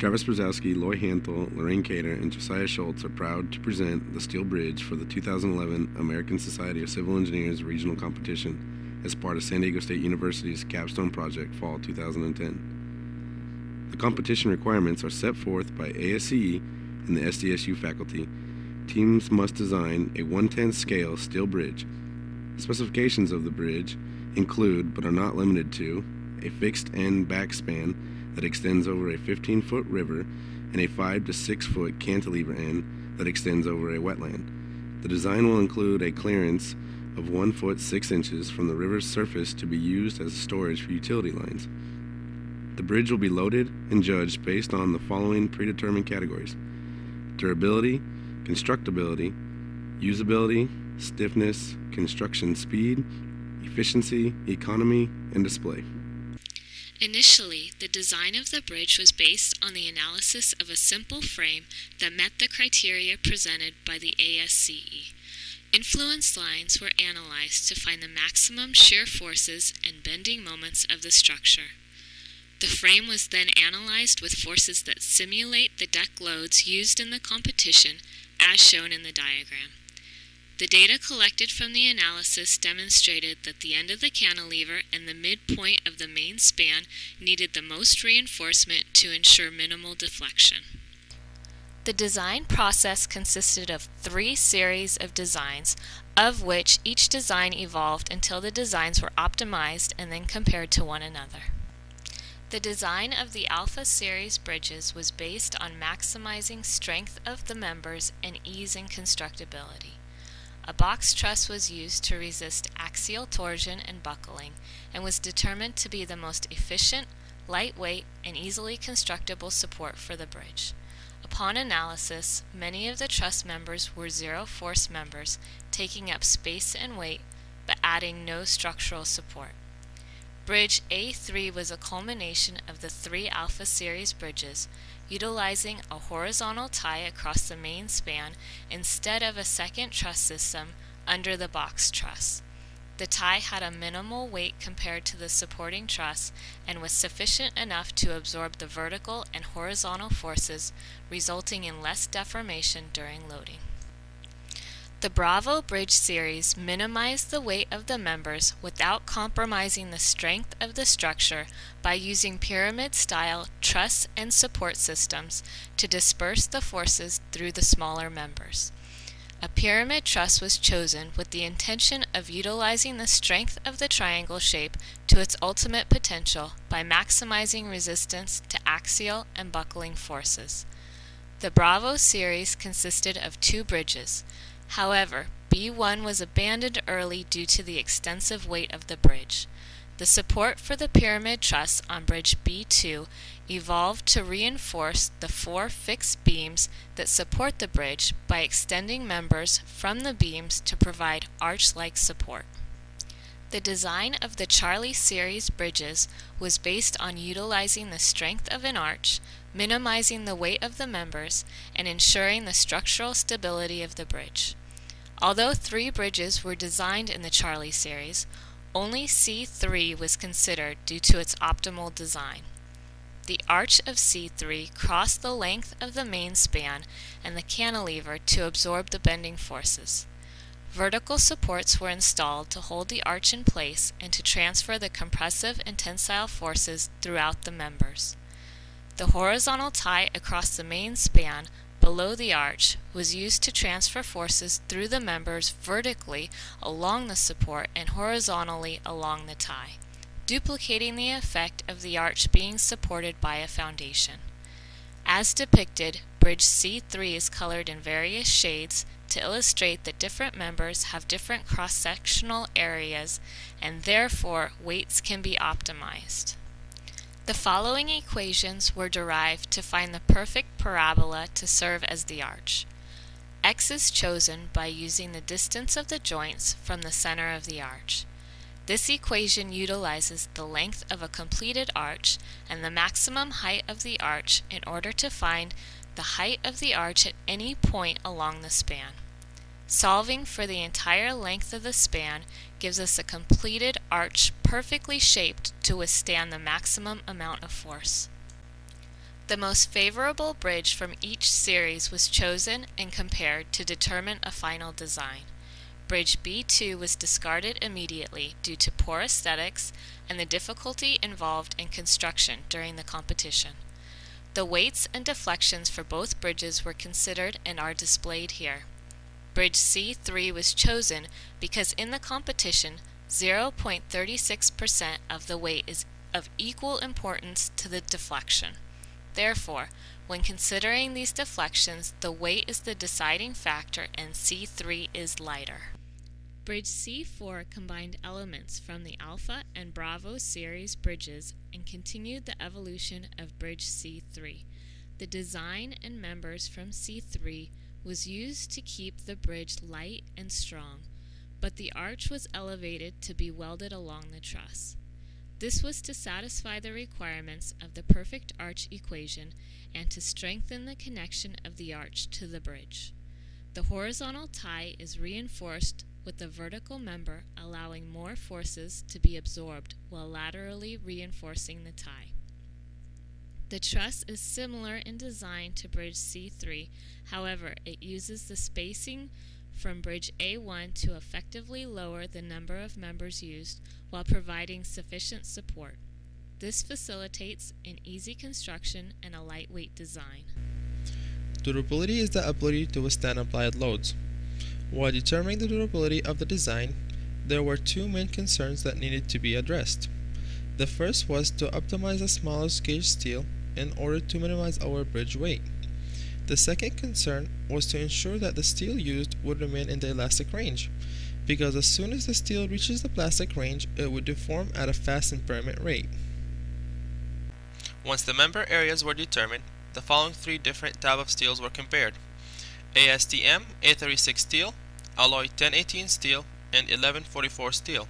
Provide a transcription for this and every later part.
Travis Brzezowski, Loy Hanthel, Lorraine Cater, and Josiah Schultz are proud to present the Steel Bridge for the 2011 American Society of Civil Engineers Regional Competition as part of San Diego State University's Capstone Project Fall 2010. The competition requirements are set forth by ASCE and the SDSU faculty. Teams must design a 110 scale steel bridge. Specifications of the bridge include, but are not limited to, a fixed end backspan that extends over a 15 foot river and a 5 to 6 foot cantilever end that extends over a wetland. The design will include a clearance of 1 foot 6 inches from the river's surface to be used as storage for utility lines. The bridge will be loaded and judged based on the following predetermined categories durability, constructability, usability, stiffness, construction speed, efficiency, economy, and display. Initially, the design of the bridge was based on the analysis of a simple frame that met the criteria presented by the ASCE. Influence lines were analyzed to find the maximum shear forces and bending moments of the structure. The frame was then analyzed with forces that simulate the deck loads used in the competition as shown in the diagram. The data collected from the analysis demonstrated that the end of the cantilever and the midpoint of the main span needed the most reinforcement to ensure minimal deflection. The design process consisted of three series of designs, of which each design evolved until the designs were optimized and then compared to one another. The design of the Alpha Series bridges was based on maximizing strength of the members and ease in constructability. A box truss was used to resist axial torsion and buckling and was determined to be the most efficient, lightweight, and easily constructible support for the bridge. Upon analysis, many of the truss members were zero force members, taking up space and weight, but adding no structural support. Bridge A3 was a culmination of the three Alpha Series bridges, utilizing a horizontal tie across the main span instead of a second truss system under the box truss. The tie had a minimal weight compared to the supporting truss and was sufficient enough to absorb the vertical and horizontal forces, resulting in less deformation during loading. The Bravo Bridge series minimized the weight of the members without compromising the strength of the structure by using pyramid-style truss and support systems to disperse the forces through the smaller members. A pyramid truss was chosen with the intention of utilizing the strength of the triangle shape to its ultimate potential by maximizing resistance to axial and buckling forces. The Bravo series consisted of two bridges, However, B1 was abandoned early due to the extensive weight of the bridge. The support for the pyramid truss on bridge B2 evolved to reinforce the four fixed beams that support the bridge by extending members from the beams to provide arch-like support. The design of the Charlie series bridges was based on utilizing the strength of an arch, minimizing the weight of the members, and ensuring the structural stability of the bridge. Although three bridges were designed in the Charlie series, only C3 was considered due to its optimal design. The arch of C3 crossed the length of the main span and the cantilever to absorb the bending forces. Vertical supports were installed to hold the arch in place and to transfer the compressive and tensile forces throughout the members. The horizontal tie across the main span below the arch was used to transfer forces through the members vertically along the support and horizontally along the tie, duplicating the effect of the arch being supported by a foundation. As depicted, bridge C3 is colored in various shades to illustrate that different members have different cross-sectional areas and therefore weights can be optimized. The following equations were derived to find the perfect parabola to serve as the arch. x is chosen by using the distance of the joints from the center of the arch. This equation utilizes the length of a completed arch and the maximum height of the arch in order to find the height of the arch at any point along the span. Solving for the entire length of the span gives us a completed arch perfectly shaped to withstand the maximum amount of force. The most favorable bridge from each series was chosen and compared to determine a final design. Bridge B2 was discarded immediately due to poor aesthetics and the difficulty involved in construction during the competition. The weights and deflections for both bridges were considered and are displayed here. Bridge C3 was chosen because in the competition, 0.36% of the weight is of equal importance to the deflection. Therefore, when considering these deflections, the weight is the deciding factor and C3 is lighter. Bridge C4 combined elements from the Alpha and Bravo series bridges and continued the evolution of Bridge C3. The design and members from C3 was used to keep the bridge light and strong, but the arch was elevated to be welded along the truss. This was to satisfy the requirements of the perfect arch equation and to strengthen the connection of the arch to the bridge. The horizontal tie is reinforced with the vertical member allowing more forces to be absorbed while laterally reinforcing the tie. The truss is similar in design to bridge C3, however, it uses the spacing from bridge A1 to effectively lower the number of members used while providing sufficient support. This facilitates an easy construction and a lightweight design. Durability is the ability to withstand applied loads. While determining the durability of the design, there were two main concerns that needed to be addressed. The first was to optimize the smallest gauge steel in order to minimize our bridge weight. The second concern was to ensure that the steel used would remain in the elastic range, because as soon as the steel reaches the plastic range, it would deform at a fast impairment rate. Once the member areas were determined, the following three different types of steels were compared. ASTM A36 steel, alloy 1018 steel, and 1144 steel.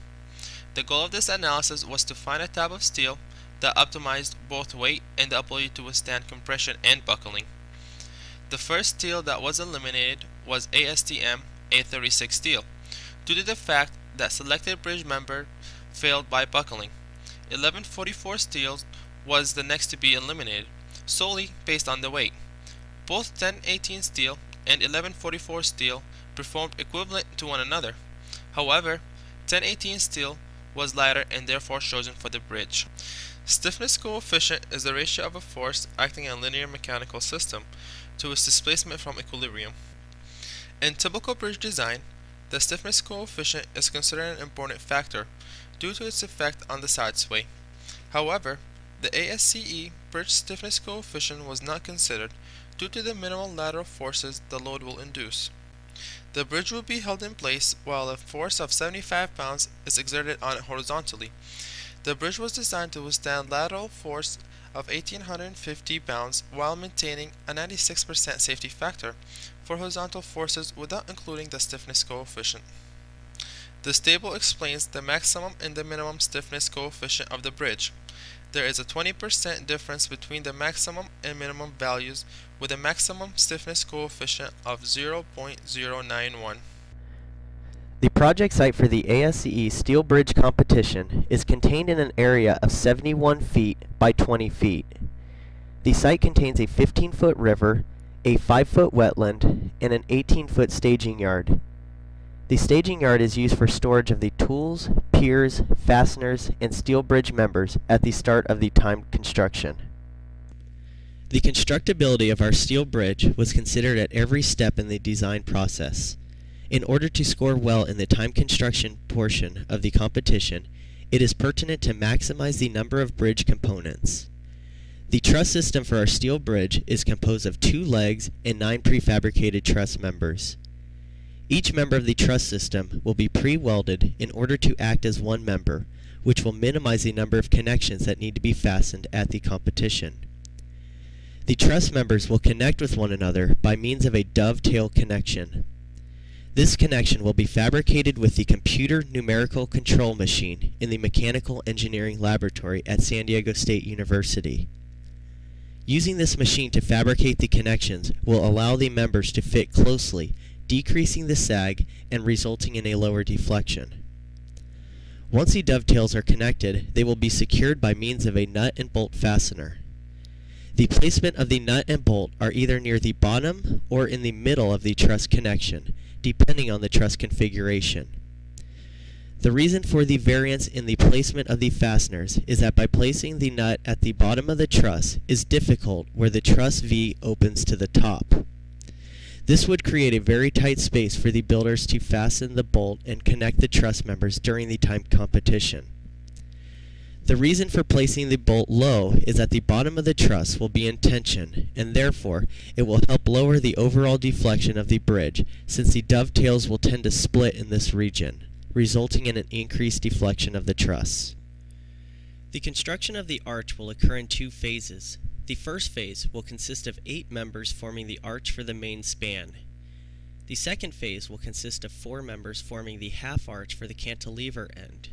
The goal of this analysis was to find a type of steel that optimized both weight and the ability to withstand compression and buckling. The first steel that was eliminated was ASTM A36 steel, due to the fact that selected bridge member failed by buckling. 1144 steel was the next to be eliminated, solely based on the weight. Both 1018 steel and 1144 steel performed equivalent to one another. However, 1018 steel was lighter and therefore chosen for the bridge. Stiffness coefficient is the ratio of a force acting on a linear mechanical system to its displacement from equilibrium. In typical bridge design, the stiffness coefficient is considered an important factor due to its effect on the side sway. However, the ASCE bridge stiffness coefficient was not considered due to the minimal lateral forces the load will induce. The bridge will be held in place while a force of 75 pounds is exerted on it horizontally. The bridge was designed to withstand lateral force of 1850 pounds while maintaining a 96% safety factor for horizontal forces without including the stiffness coefficient. This table explains the maximum and the minimum stiffness coefficient of the bridge. There is a 20% difference between the maximum and minimum values with a maximum stiffness coefficient of 0.091. The project site for the ASCE Steel Bridge competition is contained in an area of 71 feet by 20 feet. The site contains a 15-foot river, a 5-foot wetland, and an 18-foot staging yard. The staging yard is used for storage of the tools, piers, fasteners, and steel bridge members at the start of the timed construction. The constructability of our steel bridge was considered at every step in the design process. In order to score well in the time construction portion of the competition, it is pertinent to maximize the number of bridge components. The truss system for our steel bridge is composed of two legs and nine prefabricated truss members. Each member of the truss system will be pre-welded in order to act as one member, which will minimize the number of connections that need to be fastened at the competition. The truss members will connect with one another by means of a dovetail connection. This connection will be fabricated with the Computer Numerical Control Machine in the Mechanical Engineering Laboratory at San Diego State University. Using this machine to fabricate the connections will allow the members to fit closely, decreasing the sag and resulting in a lower deflection. Once the dovetails are connected, they will be secured by means of a nut and bolt fastener. The placement of the nut and bolt are either near the bottom or in the middle of the truss connection, depending on the truss configuration. The reason for the variance in the placement of the fasteners is that by placing the nut at the bottom of the truss is difficult where the truss V opens to the top. This would create a very tight space for the builders to fasten the bolt and connect the truss members during the time competition. The reason for placing the bolt low is that the bottom of the truss will be in tension, and therefore it will help lower the overall deflection of the bridge, since the dovetails will tend to split in this region resulting in an increased deflection of the truss. The construction of the arch will occur in two phases. The first phase will consist of eight members forming the arch for the main span. The second phase will consist of four members forming the half arch for the cantilever end.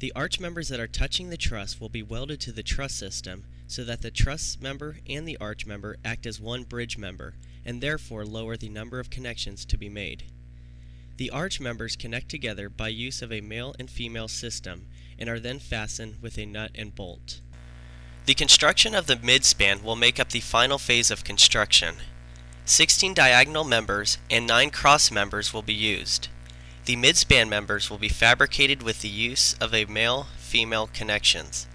The arch members that are touching the truss will be welded to the truss system so that the truss member and the arch member act as one bridge member and therefore lower the number of connections to be made. The arch members connect together by use of a male and female system and are then fastened with a nut and bolt. The construction of the midspan will make up the final phase of construction. 16 diagonal members and 9 cross members will be used. The midspan members will be fabricated with the use of a male-female connections.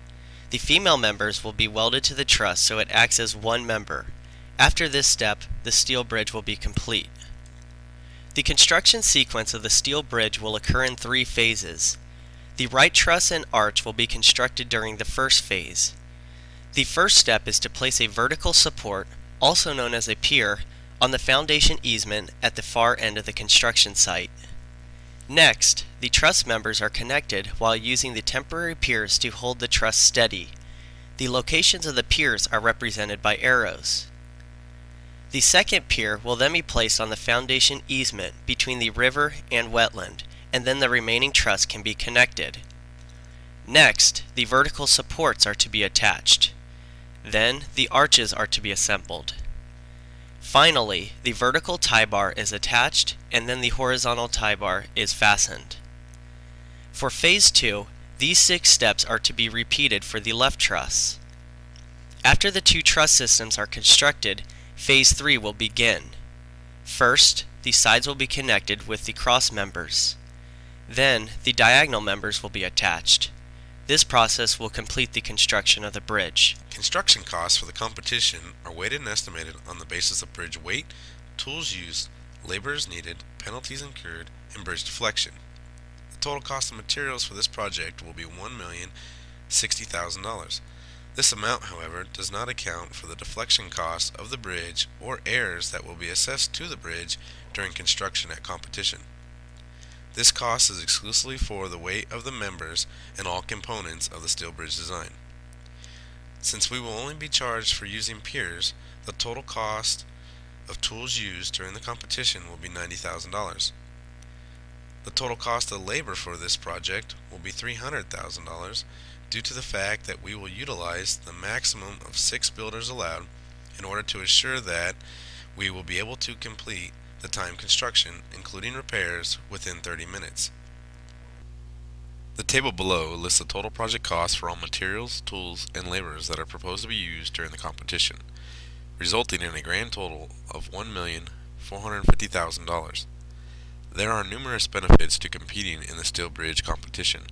The female members will be welded to the truss so it acts as one member. After this step, the steel bridge will be complete. The construction sequence of the steel bridge will occur in three phases. The right truss and arch will be constructed during the first phase. The first step is to place a vertical support, also known as a pier, on the foundation easement at the far end of the construction site. Next, the truss members are connected while using the temporary piers to hold the truss steady. The locations of the piers are represented by arrows. The second pier will then be placed on the foundation easement between the river and wetland, and then the remaining truss can be connected. Next, the vertical supports are to be attached. Then, the arches are to be assembled. Finally, the vertical tie bar is attached, and then the horizontal tie bar is fastened. For Phase 2, these six steps are to be repeated for the left truss. After the two truss systems are constructed, Phase 3 will begin. First, the sides will be connected with the cross members. Then, the diagonal members will be attached. This process will complete the construction of the bridge. Construction costs for the competition are weighted and estimated on the basis of bridge weight, tools used, laborers needed, penalties incurred, and bridge deflection. The total cost of materials for this project will be $1,060,000. This amount, however, does not account for the deflection cost of the bridge or errors that will be assessed to the bridge during construction at competition. This cost is exclusively for the weight of the members and all components of the steel bridge design. Since we will only be charged for using piers, the total cost of tools used during the competition will be $90,000. The total cost of labor for this project will be $300,000 due to the fact that we will utilize the maximum of six builders allowed in order to assure that we will be able to complete the time construction, including repairs, within 30 minutes. The table below lists the total project costs for all materials, tools, and laborers that are proposed to be used during the competition, resulting in a grand total of $1,450,000. There are numerous benefits to competing in the steel bridge competition,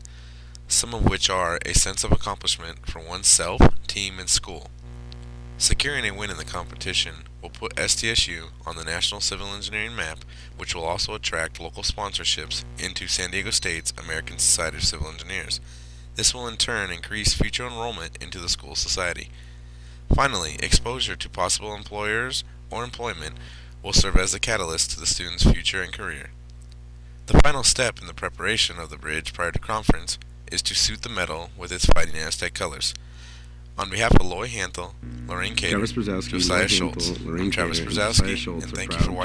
some of which are a sense of accomplishment for oneself, team, and school. Securing a win in the competition will put SDSU on the National Civil Engineering map, which will also attract local sponsorships into San Diego State's American Society of Civil Engineers. This will in turn increase future enrollment into the school society. Finally, exposure to possible employers or employment will serve as a catalyst to the student's future and career. The final step in the preparation of the bridge prior to conference is to suit the metal with its Fighting Aztec colors. On behalf of Loy Hantel, Lorraine Cater, Travis Brzezowski, Josiah Schultz, Lorraine I'm Travis Cater, and Josiah Brzezowski, Schultz and thank you for watching.